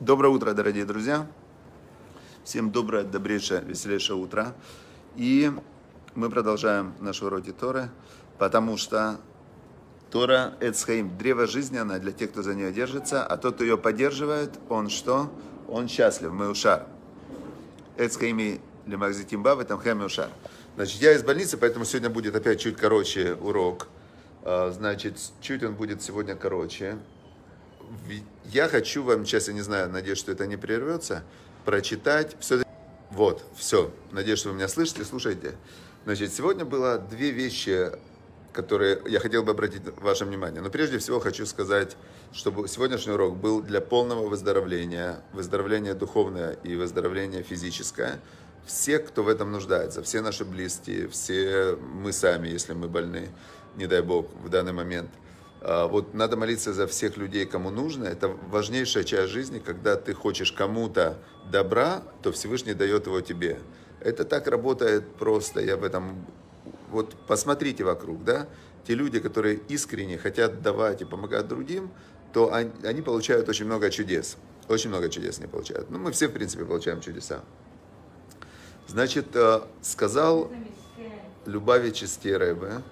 Доброе утро, дорогие друзья. Всем доброе, добрейшее, веселейшее утро. И мы продолжаем наш уроки Торы, потому что Тора – Эцхаим, древо жизни, она для тех, кто за нее держится, а тот, кто ее поддерживает, он что? Он счастлив, мы ушар. Эцхаими лемагзитимба, в этом хэме ушар. Значит, я из больницы, поэтому сегодня будет опять чуть короче урок. А, значит, чуть он будет сегодня короче я хочу вам, сейчас я не знаю, надеюсь, что это не прервется, прочитать все. Вот, все. Надеюсь, что вы меня слышите, слушайте. Значит, сегодня было две вещи, которые я хотел бы обратить ваше внимание. Но прежде всего хочу сказать, чтобы сегодняшний урок был для полного выздоровления, выздоровления духовное и выздоровления физическое. Все, кто в этом нуждается, все наши близкие, все мы сами, если мы больны, не дай Бог, в данный момент – вот надо молиться за всех людей, кому нужно. Это важнейшая часть жизни, когда ты хочешь кому-то добра, то Всевышний дает его тебе. Это так работает просто. Я в этом... Вот посмотрите вокруг, да? Те люди, которые искренне хотят давать и помогать другим, то они, они получают очень много чудес. Очень много чудес они получают. Ну, мы все, в принципе, получаем чудеса. Значит, э, сказал Любавич из Рэбе,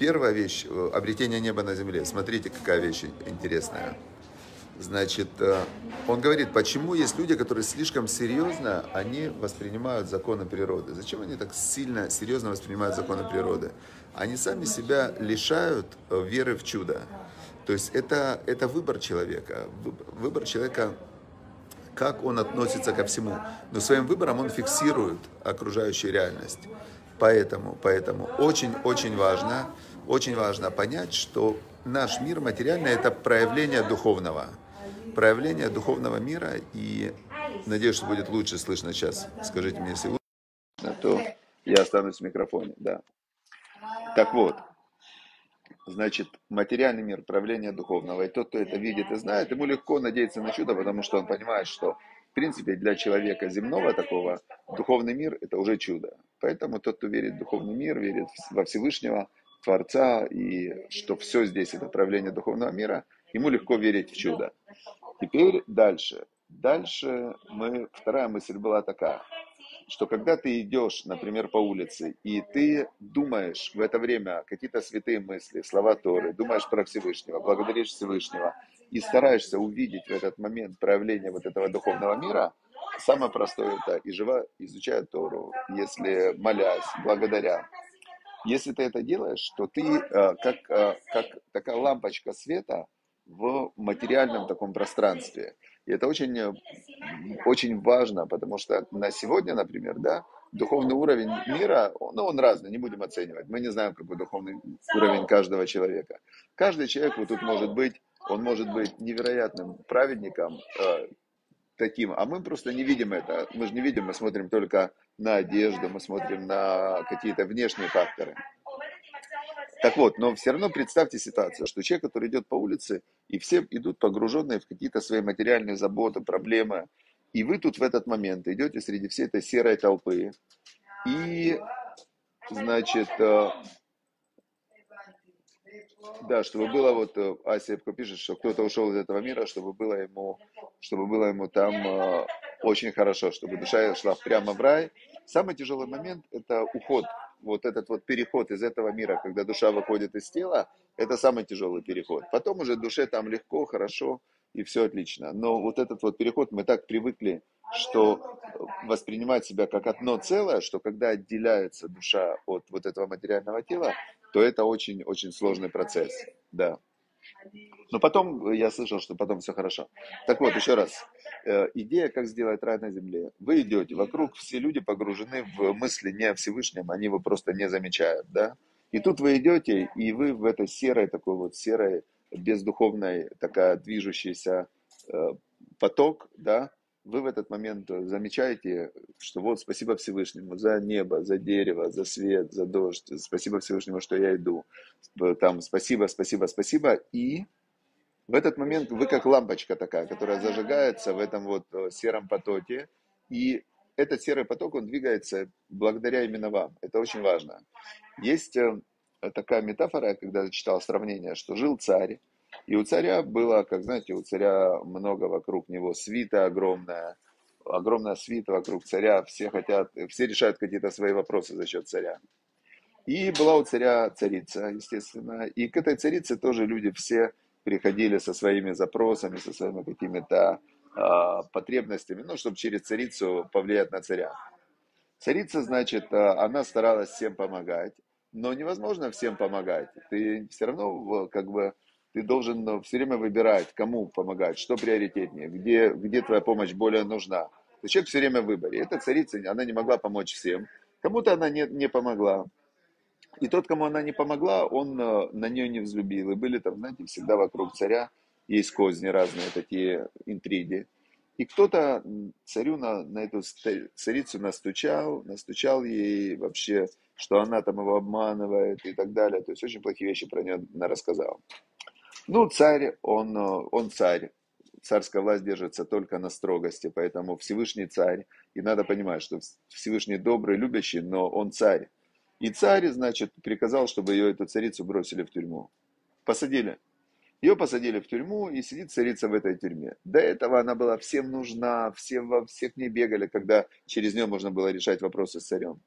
Первая вещь, э, обретение неба на земле. Смотрите, какая вещь интересная. Значит, э, он говорит, почему есть люди, которые слишком серьезно, они воспринимают законы природы. Зачем они так сильно, серьезно воспринимают законы природы? Они сами себя лишают э, веры в чудо. То есть это, это выбор человека. Выбор человека, как он относится ко всему. Но своим выбором он фиксирует окружающую реальность. Поэтому, поэтому очень-очень важно, очень важно понять, что наш мир материальный – это проявление духовного. Проявление духовного мира, и надеюсь, что будет лучше слышно сейчас. Скажите мне, если лучше, то я останусь в микрофоне, да. Так вот, значит, материальный мир, проявление духовного. И тот, кто это видит и знает, ему легко надеяться на чудо, потому что он понимает, что, в принципе, для человека земного такого, духовный мир – это уже чудо. Поэтому тот, кто верит в духовный мир, верит во Всевышнего – Творца, и что все здесь это проявление духовного мира, ему легко верить в чудо. Теперь дальше. Дальше мы, вторая мысль была такая, что когда ты идешь, например, по улице, и ты думаешь в это время какие-то святые мысли, слова Торы, думаешь про Всевышнего, благодаришь Всевышнего, и стараешься увидеть в этот момент проявление вот этого духовного мира, самое простое это и живо изучая Тору, если молясь, благодаря, если ты это делаешь, то ты э, как, э, как такая лампочка света в материальном таком пространстве. И это очень, э, очень важно, потому что на сегодня, например, да, духовный уровень мира, ну, он разный, не будем оценивать. Мы не знаем, какой духовный уровень каждого человека. Каждый человек вот тут может быть, он может быть невероятным праведником, таким, а мы просто не видим это. Мы же не видим, мы смотрим только на одежду, мы смотрим на какие-то внешние факторы. Так вот, но все равно представьте ситуацию, что человек, который идет по улице, и все идут погруженные в какие-то свои материальные заботы, проблемы, и вы тут в этот момент идете среди всей этой серой толпы, и, значит, э, да, чтобы было вот, э, Ася пишет, что кто-то ушел из этого мира, чтобы было ему, чтобы было ему там э, очень хорошо, чтобы душа шла прямо в рай. Самый тяжелый момент – это уход, вот этот вот переход из этого мира, когда душа выходит из тела, это самый тяжелый переход. Потом уже душе там легко, хорошо и все отлично. Но вот этот вот переход мы так привыкли, что воспринимать себя как одно целое, что когда отделяется душа от вот этого материального тела, то это очень-очень сложный процесс, да. Но потом, я слышал, что потом все хорошо. Так вот, еще раз. Э, идея, как сделать рай на земле. Вы идете, вокруг все люди погружены в мысли не о Всевышнем, они его просто не замечают, да. И тут вы идете, и вы в этой серой, такой вот серой, бездуховной, такая движущийся э, поток, да, вы в этот момент замечаете, что вот спасибо Всевышнему за небо, за дерево, за свет, за дождь, спасибо Всевышнему, что я иду, там спасибо, спасибо, спасибо, и в этот момент вы как лампочка такая, которая зажигается в этом вот э, сером потоке, и этот серый поток, он двигается благодаря именно вам. Это очень важно. Есть э, такая метафора, когда я читал сравнение, что жил царь, И у царя было, как знаете, у царя много вокруг него свита огромная, огромная свита вокруг царя, все хотят, все решают какие-то свои вопросы за счет царя. И была у царя царица, естественно, и к этой царице тоже люди все приходили со своими запросами, со своими какими-то э, потребностями, ну, чтобы через царицу повлиять на царя. Царица, значит, она старалась всем помогать, но невозможно всем помогать. Ты все равно, как бы, ты должен все время выбирать, кому помогать, что приоритетнее, где, где твоя помощь более нужна. То человек все время в выборе. Эта царица, она не могла помочь всем. Кому-то она не, не помогла. И тот, кому она не помогла, он на нее не взлюбил. И были там, знаете, всегда вокруг царя есть козни разные, такие интриги. И кто-то царю на, на эту царицу настучал, настучал ей вообще, что она там его обманывает и так далее. То есть очень плохие вещи про нее рассказал. Ну, царь, он, он царь. Царская власть держится только на строгости, поэтому Всевышний царь. И надо понимать, что Всевышний добрый, любящий, но он царь. И царь, значит, приказал, чтобы ее, эту царицу, бросили в тюрьму. Посадили. Ее посадили в тюрьму, и сидит царица в этой тюрьме. До этого она была всем нужна, всем во всех не бегали, когда через нее можно было решать вопросы с царем.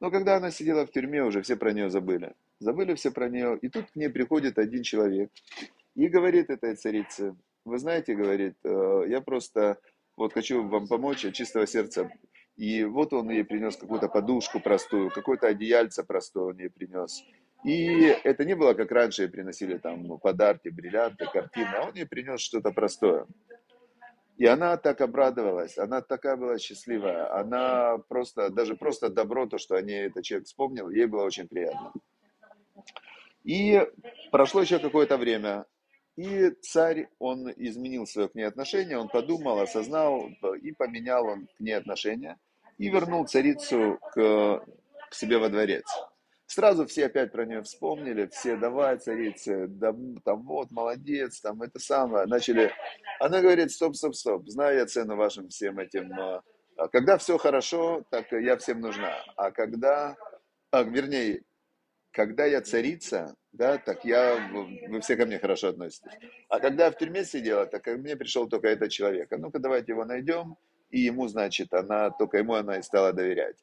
Но когда она сидела в тюрьме, уже все про нее забыли. Забыли все про нее. И тут к ней приходит один человек и говорит этой царице, вы знаете, говорит, «Э, я просто вот хочу вам помочь от чистого сердца. И вот он ей принес какую-то подушку простую, какое-то одеяльце простое он ей принес. И это не было, как раньше приносили там подарки, бриллианты, картины, а он ей принес что-то простое. И она так обрадовалась, она такая была счастливая, она просто, даже просто добро, то, что о ней этот человек вспомнил, ей было очень приятно. И прошло еще какое-то время, и царь, он изменил свое к ней отношение, он подумал, осознал и поменял он к ней отношения, и вернул царицу к, к себе во дворец. Сразу все опять про нее вспомнили, все давай, царица, да, там вот, молодец, там это самое. Начали, она говорит, стоп, стоп, стоп, знаю я цену вашим всем этим. Но когда все хорошо, так я всем нужна. А когда, а, вернее, когда я царица, да, так я, вы все ко мне хорошо относитесь. А когда я в тюрьме сидела, так ко мне пришел только этот человек. А ну-ка давайте его найдем, и ему, значит, она, только ему она и стала доверять.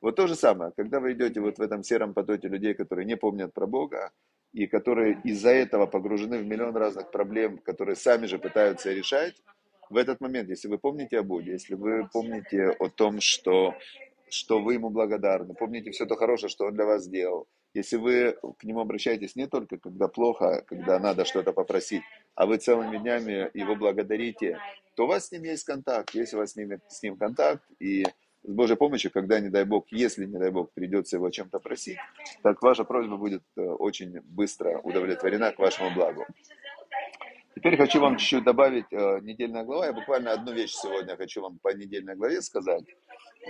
Вот то же самое, когда вы идете вот в этом сером потоке людей, которые не помнят про Бога, и которые из-за этого погружены в миллион разных проблем, которые сами же пытаются решать, в этот момент, если вы помните о Боге, если вы помните о том, что, что вы Ему благодарны, помните все то хорошее, что Он для вас сделал, если вы к Нему обращаетесь не только когда плохо, когда надо что-то попросить, а вы целыми днями Его благодарите, то у вас с Ним есть контакт. Если у вас с Ним, с ним контакт, и с Божьей помощью, когда, не дай Бог, если, не дай Бог, придется его чем-то просить, так ваша просьба будет э, очень быстро удовлетворена к вашему благу. Теперь хочу вам чуть-чуть добавить э, недельная глава. Я буквально одну вещь сегодня хочу вам по недельной главе сказать.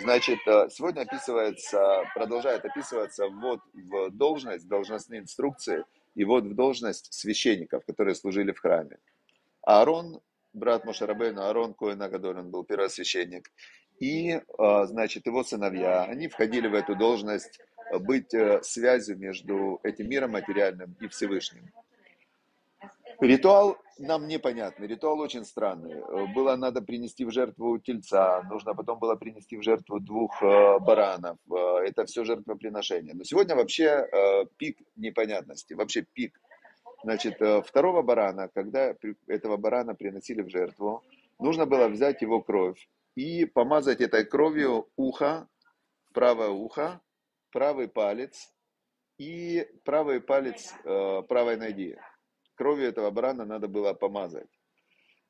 Значит, э, сегодня описывается, продолжает описываться ввод в должность, должностные инструкции и ввод в должность священников, которые служили в храме. Аарон, брат Мошарабейну, Аарон Коэн Агадоль, он был первосвященник и, а, значит, его сыновья, они входили в эту должность а, быть э, связью между этим миром материальным и Всевышним. Ритуал нам непонятный, ритуал очень странный. Э, было надо принести в жертву тельца, нужно потом было принести в жертву двух э, баранов. Это все жертвоприношение. Но сегодня вообще пик непонятности, вообще пик. Значит, второго барана, когда этого барана приносили в жертву, нужно было взять его кровь и помазать этой кровью ухо, правое ухо, правый палец и правый палец э, правой ноги. Кровью этого барана надо было помазать.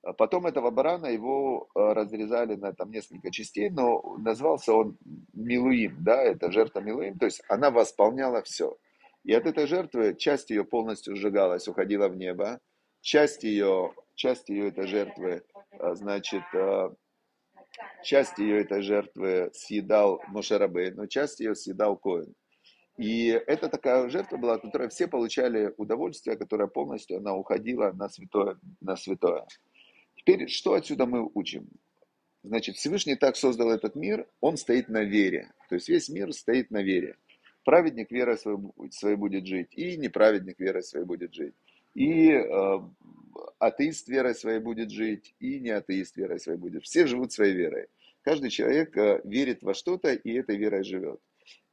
А потом этого барана его э, разрезали на там несколько частей, но назвался он Милуим, да, это жертва Милуим, то есть она восполняла все. И от этой жертвы часть ее полностью сжигалась, уходила в небо, часть ее, часть ее этой жертвы, э, значит, э, часть ее этой жертвы съедал Мошерабей, но часть ее съедал Коин. И это такая жертва была, от которой все получали удовольствие, которая полностью она уходила на святое. На святое. Теперь, что отсюда мы учим? Значит, Всевышний так создал этот мир, он стоит на вере. То есть весь мир стоит на вере. Праведник верой своей будет жить, и неправедник верой своей будет жить. И э, атеист верой своей будет жить, и не атеист верой своей будет. Все живут своей верой. Каждый человек э, верит во что-то, и этой верой живет.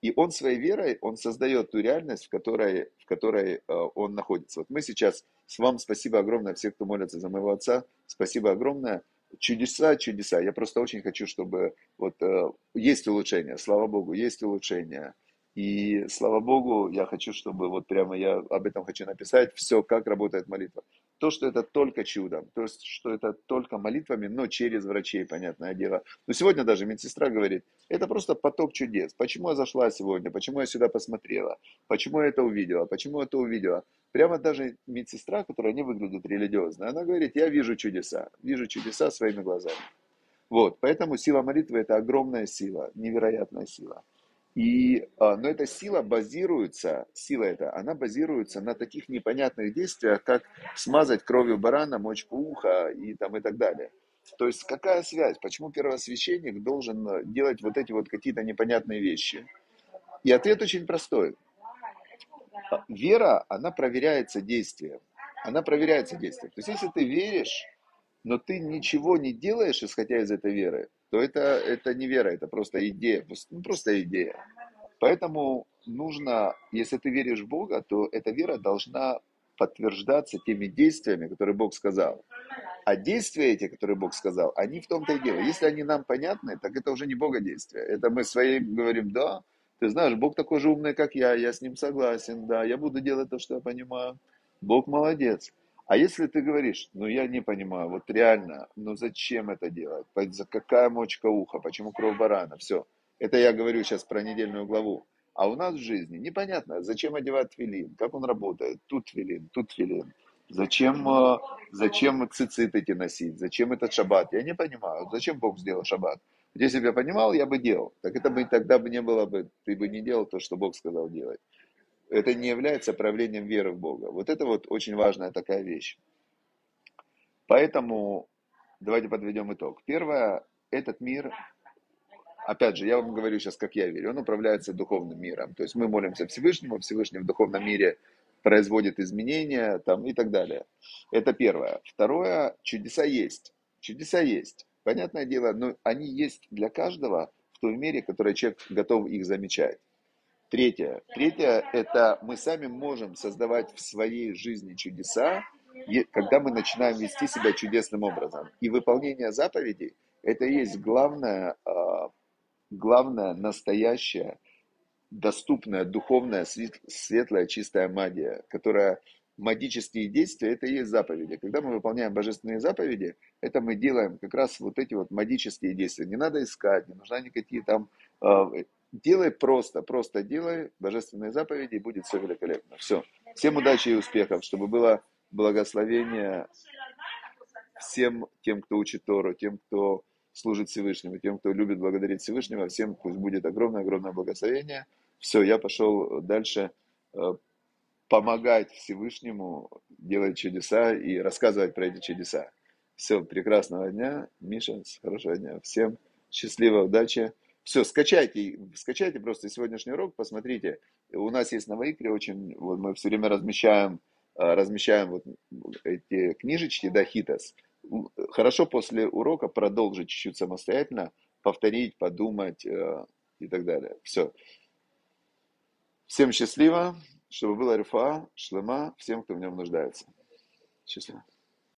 И он своей верой, он создает ту реальность, в которой, в которой э, он находится. Вот мы сейчас с вами, спасибо огромное, все, кто молится за моего отца, спасибо огромное. Чудеса, чудеса. Я просто очень хочу, чтобы вот э, есть улучшение, слава Богу, есть улучшение. И слава Богу, я хочу, чтобы вот прямо я об этом хочу написать, все, как работает молитва. То, что это только чудом, то, что это только молитвами, но через врачей, понятное дело. Но сегодня даже медсестра говорит, это просто поток чудес. Почему я зашла сегодня, почему я сюда посмотрела, почему я это увидела, почему это увидела. Прямо даже медсестра, которая не выглядит религиозно, она говорит, я вижу чудеса, вижу чудеса своими глазами. Вот, поэтому сила молитвы это огромная сила, невероятная сила. И, а, но эта сила базируется, сила эта, она базируется на таких непонятных действиях, как смазать кровью барана мочку уха и, там, и так далее. То есть какая связь? Почему первосвященник должен э, делать вот эти вот какие-то непонятные вещи? И ответ очень простой. А, вера, она проверяется действием. Она проверяется действием. То есть если ты веришь, но ты ничего не делаешь, исходя из этой веры, то это, это не вера, это просто идея, ну, просто идея. Поэтому нужно, если ты веришь в Бога, то эта вера должна подтверждаться теми действиями, которые Бог сказал. А действия эти, которые Бог сказал, они в том-то и дело. Если они нам понятны, так это уже не Бога действия. Это мы своей говорим, да, ты знаешь, Бог такой же умный, как я, я с ним согласен, да, я буду делать то, что я понимаю. Бог молодец. А если ты говоришь, ну я не понимаю, вот реально, ну зачем это делать? За какая мочка уха? Почему кровь барана? Все. Это я говорю сейчас про недельную главу. А у нас в жизни непонятно, зачем одевать твилин, как он работает. Тут твилин, тут твилин. Зачем, э, зачем цицит эти носить? Зачем этот шаббат? Я не понимаю. Зачем Бог сделал шаббат? Если бы я понимал, я бы делал. Так это бы тогда бы не было бы, ты бы не делал то, что Бог сказал делать это не является проявлением веры в Бога. Вот это вот очень важная такая вещь. Поэтому давайте подведем итог. Первое, этот мир, опять же, я вам говорю сейчас, как я верю, он управляется духовным миром. То есть мы молимся Всевышнему, Всевышний в духовном мире производит изменения там, и так далее. Это первое. Второе, чудеса есть. Чудеса есть. Понятное дело, но они есть для каждого в той мере, в которой человек готов их замечать. Третье. Третье – это мы сами можем создавать в своей жизни чудеса, когда мы начинаем вести себя чудесным образом. И выполнение заповедей – это и есть главное, а, главное настоящая, доступная, духовная, светлая, чистая магия, которая магические действия, это и есть заповеди. Когда мы выполняем божественные заповеди, это мы делаем как раз вот эти вот магические действия. Не надо искать, не нужна никакие там а, Делай просто, просто делай божественные заповеди, и будет все великолепно. Все. Всем удачи и успехов, чтобы было благословение всем тем, кто учит Тору, тем, кто служит Всевышнему, тем, кто любит благодарить Всевышнего, всем пусть будет огромное-огромное благословение. Все, я пошел дальше э, помогать Всевышнему делать чудеса и рассказывать про эти чудеса. Все, прекрасного дня, Миша, хорошего дня. Всем счастливо, удачи. Все, скачайте, скачайте просто сегодняшний урок, посмотрите. У нас есть на Вайкре очень, вот мы все время размещаем, а, размещаем вот эти книжечки, да, хитас. Хорошо после урока продолжить чуть-чуть самостоятельно, повторить, подумать э, и так далее. Все. Всем счастливо, чтобы была рифа, шлема, всем, кто в нем нуждается. Счастливо.